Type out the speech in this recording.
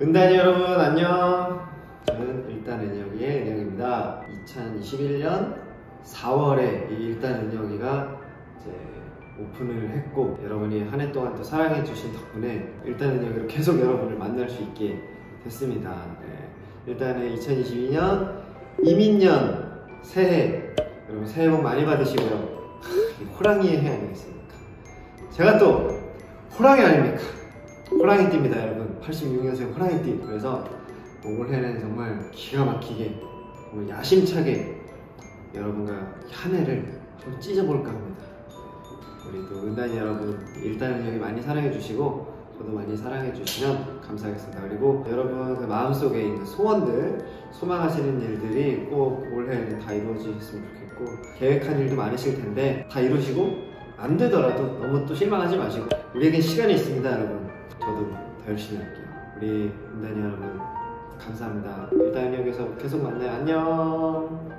은단이 여러분 안녕. 저는 일단 은혁이의 은혁입니다. 2021년 4월에 이 일단 은혁이가 이제 오픈을 했고 여러분이 한 해 동안 또 사랑해 주신 덕분에 일단 은혁이로 계속 여러분을 만날 수 있게 됐습니다. 네. 일단은 2022년 이민년 새해 여러분 새해 복 많이 받으시고요. 이 호랑이의 해 아니겠습니까? 제가 또 호랑이 아닙니까? 호랑이띠입니다 여러분. 86년생 호랑이띠. 그래서 올해는 정말 기가 막히게 정말 야심차게 여러분과 한 해를 좀 찢어볼까 합니다. 우리 또 은단이 여러분 일단은 여기 많이 사랑해 주시고 저도 많이 사랑해 주시면 감사하겠습니다. 그리고 여러분 그 마음속에 있는 소원들 소망하시는 일들이 꼭 올해 다 이루어지셨으면 좋겠고 계획한 일도 많으실 텐데 다 이루시고 안 되더라도 너무 또 실망하지 마시고 우리에겐 시간이 있습니다 여러분 저도 더 열심히 할게요. 우리 은단이 여러분 감사합니다. 일단 여기서 계속 만나요. 안녕